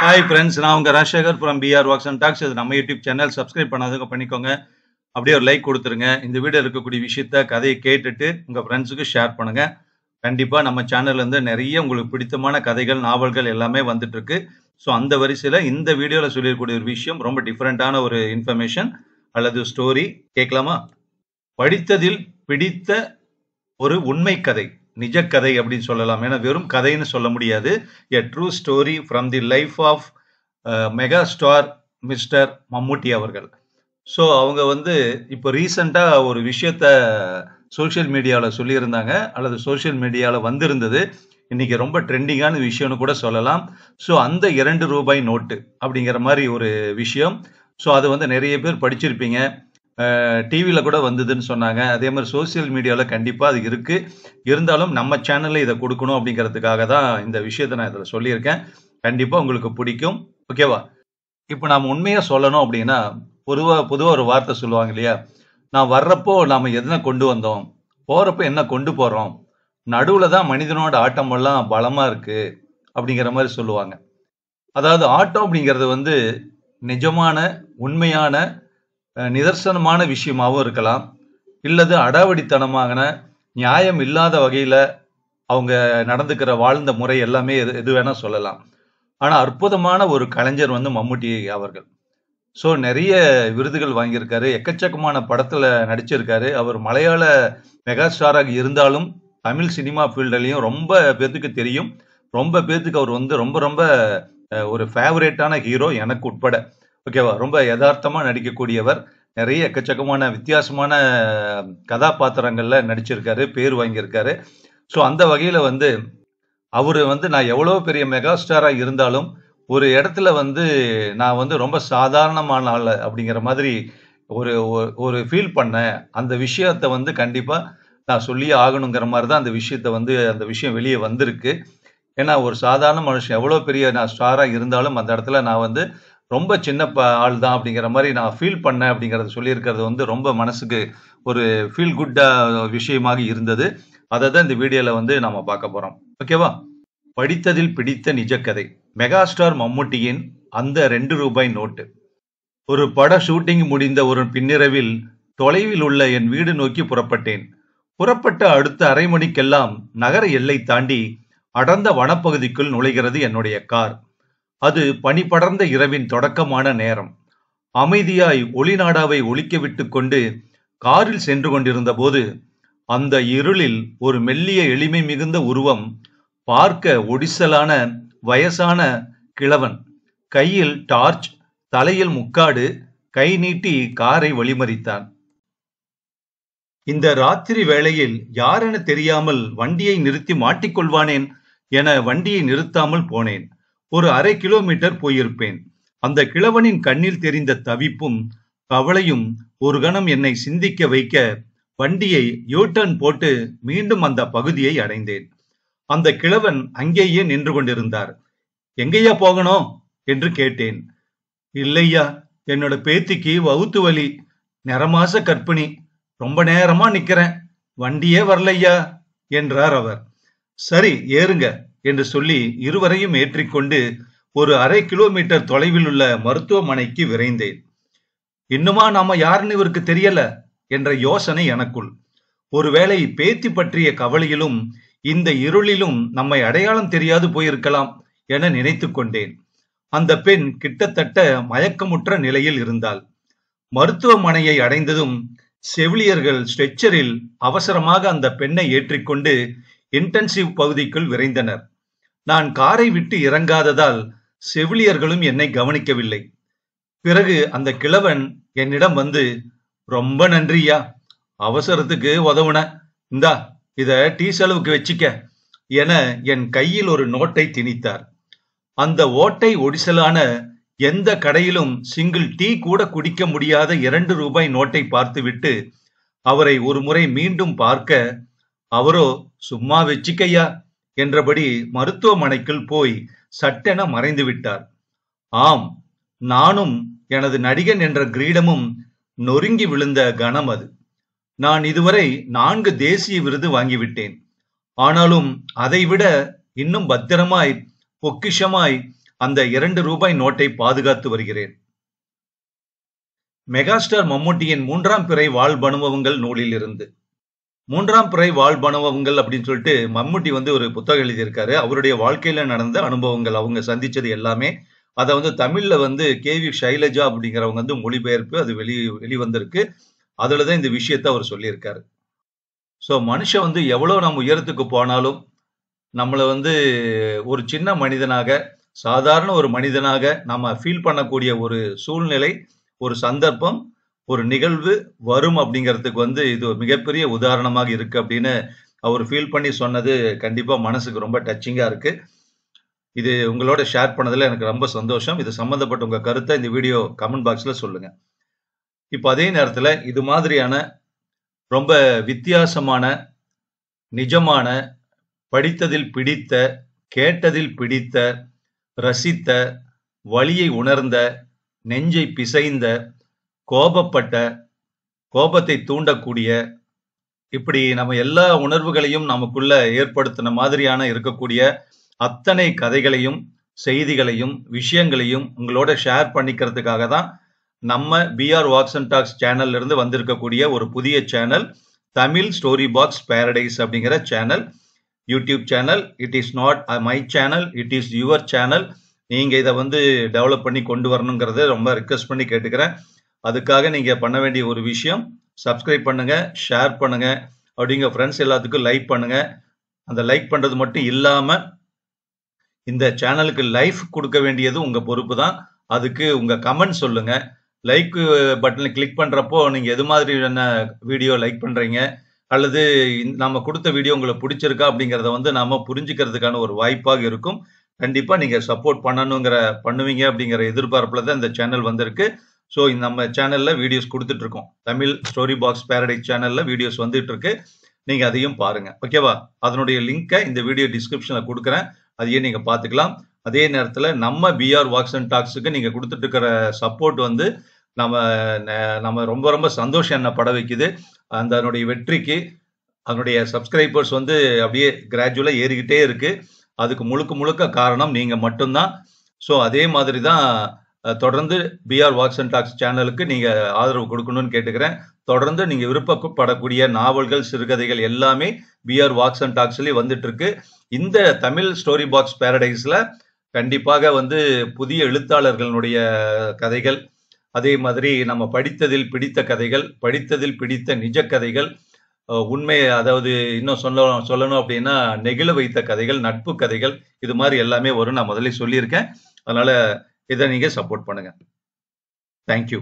Hi friends நான் உங்கள் Rajasekar from PR works and talks இது நம்ம யூடியூப் சேனல் சப்ஸ்கிரைப் பண்ணாதவங்க பண்ணிக்கோங்க. அப்படியே ஒரு லைக் கொடுத்துருங்க. இந்த வீடியோ இருக்கக்கூடிய விஷயத்த கதையை கேட்டுட்டு உங்கள் ஃப்ரெண்ட்ஸுக்கு ஷேர் பண்ணுங்க. கண்டிப்பாக நம்ம சேனல்லேருந்து நிறைய உங்களுக்கு பிடித்தமான கதைகள் நாவல்கள் எல்லாமே வந்துட்டு இருக்கு. ஸோ அந்த வரிசையில் இந்த வீடியோவில் சொல்லியிருக்கக்கூடிய ஒரு விஷயம் ரொம்ப டிஃப்ரெண்ட்டான ஒரு இன்ஃபர்மேஷன் அல்லது ஸ்டோரி கேட்கலாமா? படித்ததில் பிடித்த ஒரு உண்மை கதை. நிஜ கதை அப்படின்னு சொல்லலாம். ஏன்னா வெறும் கதைன்னு சொல்ல முடியாது. A true story from the life of mega star mister Mammootty அவர்கள். ஸோ அவங்க வந்து இப்போ ரீசண்டாக ஒரு விஷயத்த சோஷியல் மீடியாவில் சொல்லியிருந்தாங்க. அல்லது சோஷியல் மீடியாவில் வந்திருந்தது. இன்னைக்கு ரொம்ப ட்ரெண்டிங்கான விஷயம்னு கூட சொல்லலாம். ஸோ அந்த இரண்டு ரூபாய் நோட்டு அப்படிங்கிற மாதிரி ஒரு விஷயம். ஸோ அது வந்து நிறைய பேர் படிச்சிருப்பீங்க. டிவியில் கூட வந்ததுன்னு சொன்னாங்க. அதே மாதிரி சோசியல் மீடியாவில் கண்டிப்பாக அது இருக்குது இருந்தாலும் நம்ம சேனலில் இதை கொடுக்கணும் அப்படிங்கிறதுக்காக தான் இந்த விஷயத்தை நான் இதில் சொல்லியிருக்கேன். கண்டிப்பாக உங்களுக்கு பிடிக்கும். ஓகேவா இப்போ நாம் உண்மையாக சொல்லணும் அப்படின்னா பொதுவாக பொதுவாக ஒரு வார்த்தை சொல்லுவாங்க இல்லையா? நான் வர்றப்போ நாம் எதனை கொண்டு வந்தோம்? போகிறப்போ என்ன கொண்டு போகிறோம் நடுவில் தான் மனிதனோட ஆட்டம் எல்லாம் பலமாக இருக்குது அப்படிங்கிற மாதிரி சொல்லுவாங்க. அதாவது ஆட்டம் அப்படிங்கிறது வந்து நிஜமான உண்மையான நிதர்சனமான விஷயமாகவும் இருக்கலாம். இல்லது அடாவடித்தனமான நியாயம் இல்லாத வகையில் அவங்க நடந்துக்கிற வாழ்ந்த முறை எல்லாமே எது எது வேணால் சொல்லலாம். ஆனால் அற்புதமான ஒரு கலைஞர் வந்து மம்முட்டி அவர்கள். ஸோ நிறைய விருதுகள் வாங்கியிருக்காரு. எக்கச்சக்கமான படத்தில் நடிச்சிருக்காரு. அவர் மலையாள மெகாஸ்டாராக இருந்தாலும் தமிழ் சினிமா ஃபீல்டுலையும் ரொம்ப பேர்த்துக்கு தெரியும். ரொம்ப பேர்த்துக்கு அவர் வந்து ரொம்ப ரொம்ப ஒரு ஃபேவரேட்டான ஹீரோ எனக்கு உட்பட. ஓகேவா ரொம்ப யதார்த்தமாக நடிக்கக்கூடியவர். நிறைய எக்கச்சக்கமான வித்தியாசமான கதாபாத்திரங்கள்ல நடிச்சிருக்காரு பேர் வாங்கியிருக்காரு. ஸோ அந்த வகையில் வந்து அவர் வந்து நான் எவ்வளோ பெரிய மெகா ஸ்டாராக இருந்தாலும் ஒரு இடத்துல வந்து நான் வந்து ரொம்ப சாதாரணமான ஆள் அப்படிங்கிற மாதிரி ஒரு ஒரு ஃபீல் பண்ணேன். அந்த விஷயத்த வந்து கண்டிப்பாக நான் சொல்லியே ஆகணுங்கிற மாதிரி தான் அந்த விஷயத்த வந்து அந்த விஷயம் வெளியே வந்திருக்கு. ஏன்னா ஒரு சாதாரண மனுஷன் எவ்வளோ பெரிய நான் ஸ்டாராக இருந்தாலும் அந்த இடத்துல நான் வந்து ரொம்ப சின்ன ஆள் தான் அப்படிங்கிற மாதிரி நான் ஃபீல் பண்ணேன் அப்படிங்கிறத சொல்லியிருக்கிறது வந்து ரொம்ப மனசுக்கு ஒரு ஃபீல் குட்டாக விஷயமாக இருந்தது. அதை தான் இந்த வீடியோவில் வந்து நம்ம பார்க்க போகிறோம் ஓகேவா படித்ததில் பிடித்த நிஜக்கதை. மெகாஸ்டார் மம்முட்டியின் அந்த ரெண்டு ரூபாய் நோட்டு. ஒரு பட ஷூட்டிங் முடிந்த ஒரு பின்னிரவில் தொலைவில் உள்ள என் வீடு நோக்கி புறப்பட்டேன். புறப்பட்ட அடுத்த அரை மணிக்கெல்லாம் நகர எல்லை தாண்டி அடர்ந்த வனப்பகுதிக்குள் நுழைகிறது என்னுடைய கார். அது பனி படர்ந்த இரவின் தொடக்கமான நேரம். அமைதியாய் ஒளிநாடாவை ஒழிக்க விட்டு கொண்டு காரில் சென்று கொண்டிருந்த போது அந்த இருளில் ஒரு மெல்லிய எளிமை மிகுந்த உருவம் பார்க்க ஒடிசலான வயசான கிழவன். கையில் டார்ச் தலையில் முக்காடு கை நீட்டி காரை வழிமறித்தான். இந்த ராத்திரி வேளையில் யாரென தெரியாமல் வண்டியை நிறுத்தி மாட்டிக்கொள்வானேன் என வண்டியை நிறுத்தாமல் போனேன். ஒரு அரை கிலோமீட்டர் போயிருப்பேன். அந்த கிழவனின் கண்ணில் தெரிந்த தவிப்பும் கவலையும் ஒரு கணம் என்னை சிந்திக்க வைக்க வண்டியை யூட்டர்ன் போட்டு மீண்டும் அந்த பகுதியை அடைந்தேன். அந்த கிழவன் அங்கேயே நின்று கொண்டிருந்தார். எங்கேயா போகணும்? என்று கேட்டேன். இல்லையா என்னோட பேத்திக்கு வவுத்து வலி. நிறமாச கற்பிணி ரொம்ப நேரமா நிக்கிறேன். வண்டியே வரலையா என்றார் அவர். சரி ஏறுங்க. என்று சொல்லி இருவரையும் ஏற்றிக்கொண்டு ஒரு அரை கிலோமீட்டர் தொலைவில் உள்ள மருத்துவமனைக்கு விரைந்தேன். இன்னுமா நாம யாருன்னு இவருக்கு தெரியல என்ற யோசனை எனக்குள். ஒருவேளை பேத்தி பற்றிய கவலையிலும் இந்த இருளிலும் நம்மை அடையாளம் தெரியாது போயிருக்கலாம் என நினைத்து கொண்டேன். அந்த பெண் கிட்டத்தட்ட மயக்கமுற்ற நிலையில் இருந்தாள். மருத்துவமனையை அடைந்ததும் செவிலியர்கள் ஸ்ட்ரெச்சரில் அவசரமாக அந்த பெண்ணை ஏற்றிக்கொண்டு இன்டென்சிவ் பகுதிக்குள் விரைந்தனர். நான் காரை விட்டு இறங்காததால் செவிலியர்களும் என்னை கவனிக்கவில்லை. பிறகு அந்த கிழவன் என்னிடம் வந்து ரொம்ப நன்றியா அவசரத்துக்கு உதவுன. இந்தா இத டீ செலவுக்கு வச்சுக்க என என் கையில் ஒரு நோட்டை திணித்தார். அந்த ஓட்டை ஒடிசலான எந்த கடையிலும் சிங்கிள் டீ கூட குடிக்க முடியாத இரண்டு ரூபாய் நோட்டை பார்த்துவிட்டு அவரை ஒரு முறை மீண்டும் பார்க்க அவரோ சும்மா வச்சுக்கையா என்றபடி மருத்துவமனைக்குள் போய் சட்டென மறைந்து விட்டார் ஆம் நானும் எனது நடிகன் என்ற கிரீடமும் நொறுங்கி விழுந்த கணம் அது. நான் இதுவரை நான்கு தேசிய விருது வாங்கிவிட்டேன். ஆனாலும் அதைவிட இன்னும் பத்திரமாய் பொக்கிஷமாய் அந்த இரண்டு ரூபாய் நோட்டை பாதுகாத்து வருகிறேன். மெகாஸ்டார் மம்முட்டியின் மூன்றாம் பிறை வாழ்பனுபவங்கள் நூலில் இருந்து மூன்றாம் பிறை வாழ்பனுபவங்கள் அப்படின்னு சொல்லிட்டு மம்முட்டி வந்து ஒரு புத்தகம் எழுதியிருக்காரு. அவருடைய வாழ்க்கையில நடந்த அனுபவங்கள் அவங்க சந்திச்சது எல்லாமே. அதை வந்து தமிழ்ல வந்து கே வி சைலஜா அப்படிங்கிறவங்க வந்து மொழிபெயர்ப்பு அது வெளி வெளிவந்திருக்கு. அதுலதான் இந்த விஷயத்த அவர் சொல்லியிருக்காரு. ஸோ மனுஷன் வந்து எவ்வளோ நம்ம உயரத்துக்கு போனாலும் நம்மளை வந்து ஒரு சின்ன மனிதனாக சாதாரண ஒரு மனிதனாக நம்ம ஃபீல் பண்ணக்கூடிய ஒரு சூழ்நிலை ஒரு சந்தர்ப்பம் ஒரு நிகழ்வு வரும் அப்படிங்கிறதுக்கு வந்து இது மிகப்பெரிய உதாரணமாக இருக்கு அப்படின்னு அவர் ஃபீல் பண்ணி சொன்னது கண்டிப்பா மனசுக்கு ரொம்ப டச்சிங்கா இருக்கு. இது உங்களோட ஷேர் பண்ணதுல எனக்கு ரொம்ப சந்தோஷம். இது சம்பந்தப்பட்ட உங்க கருத்தை இந்த வீடியோ கமெண்ட் பாக்ஸ்ல சொல்லுங்க. இப்போ அதே நேரத்தில் இது மாதிரியான ரொம்ப வித்தியாசமான நிஜமான படித்ததில் பிடித்த கேட்டதில் பிடித்த ரசித்த வழியை உணர்ந்த நெஞ்சை பிசைந்த கோபப்பட்ட கோபத்தை தூண்டக்கூடிய இப்படி நம்ம எல்லா உணர்வுகளையும் நமக்குள்ள ஏற்படுத்தின மாதிரியான இருக்கக்கூடிய அத்தனை கதைகளையும் செய்திகளையும் விஷயங்களையும் உங்களோட ஷேர் பண்ணிக்கிறதுக்காக தான் நம்ம பிஆர் வாக்ஸ் அண்ட் டாக்ஸ் சேனல்ல இருந்து வந்திருக்கக்கூடிய ஒரு புதிய channel Tamil story box paradise அப்படிங்கிற channel YouTube channel it is not my channel it is your channel நீங்க இதை வந்து டெவலப் பண்ணி கொண்டு வரணுங்கிறத ரொம்ப ரிக்வெஸ்ட் பண்ணி கேட்டுக்கிறேன். அதுக்காக நீங்கள் பண்ண வேண்டிய ஒரு விஷயம் சப்ஸ்கிரைப் பண்ணுங்கள் ஷேர் பண்ணுங்கள் அப்படிங்க ஃப்ரெண்ட்ஸ் எல்லாத்துக்கும் லைக் பண்ணுங்கள் அந்த லைக் பண்ணுறது மட்டும் இல்லாமல் இந்த சேனலுக்கு லைஃப் கொடுக்க வேண்டியது உங்கள் பொறுப்பு தான் அதுக்கு உங்கள் கமெண்ட் சொல்லுங்கள் லைக் பட்டனை கிளிக் பண்ணுறப்போ நீங்கள் எது மாதிரியான வீடியோ லைக் பண்ணுறீங்க அல்லது நம்ம கொடுத்த வீடியோ உங்களுக்கு பிடிச்சிருக்கா அப்படிங்கிறத வந்து நாம் புரிஞ்சுக்கிறதுக்கான ஒரு வாய்ப்பாக இருக்கும். கண்டிப்பாக நீங்கள் சப்போர்ட் பண்ணணுங்கிற பண்ணுவீங்க அப்படிங்கிற எதிர்பார்ப்பில் தான் இந்த சேனல் வந்திருக்கு. ஸோ நம்ம சேனலில் வீடியோஸ் கொடுத்துட்ருக்கோம். தமிழ் ஸ்டோரி பாக்ஸ் பேரடைஸ் சேனலில் வீடியோஸ் வந்துட்டு இருக்கு அதையும் பாருங்கள் ஓகேவா அதனுடைய லிங்கை இந்த வீடியோ டிஸ்கிரிப்ஷனில் கொடுக்குறேன். அதையே நீங்கள் பார்த்துக்கலாம் அதே நேரத்தில் நம்ம பிஆர் வாக்ஸ் அண்ட் டாக்ஸுக்கு நீங்கள் கொடுத்துட்டு இருக்கிற சப்போர்ட் வந்து நம்ம ந- நம்ம ரொம்ப ரொம்ப சந்தோஷம் என்ன பட வைக்குது. அந்த அதனுடைய வெற்றிக்கு அதனுடைய சப்ஸ்கிரைபர்ஸ் வந்து அப்படியே கிராஜுவலாக ஏறிக்கிட்டே இருக்குது அதுக்கு முழுக்க முழுக்க காரணம் நீங்கள் மட்டும்தான். ஸோ அதே மாதிரி தான் தொடர்ந்து பிஆர் வாக்ஸ் அண்ட் டாக்ஸ் சேனலுக்கு நீங்க ஆதரவு கொடுக்கணும்னு கேட்டுக்கிறேன். தொடர்ந்து நீங்க விருப்பப்படக்கூடிய நாவல்கள் சிறுகதைகள் எல்லாமே பிஆர் வாக்ஸ் அண்ட் டாக்ஸ்லேயே வந்துட்டு இருக்கு இந்த தமிழ் ஸ்டோரி பாக்ஸ் பேரடைஸ்ல கண்டிப்பாக வந்து புதிய எழுத்தாளர்களுடைய கதைகள் அதே மாதிரி நம்ம படித்ததில் பிடித்த கதைகள் படித்ததில் பிடித்த நிஜ கதைகள் உண்மையை உண்மை அதாவது இன்னும் சொல்ல சொல்லணும் அப்படின்னா நெகிழ வைத்த கதைகள் நட்பு கதைகள் இது மாதிரி எல்லாமே வரும் நான் முதல்ல சொல்லியிருக்கேன். அதனால இதை நீங்க சப்போர்ட் பண்ணுங்க. தேங்க்யூ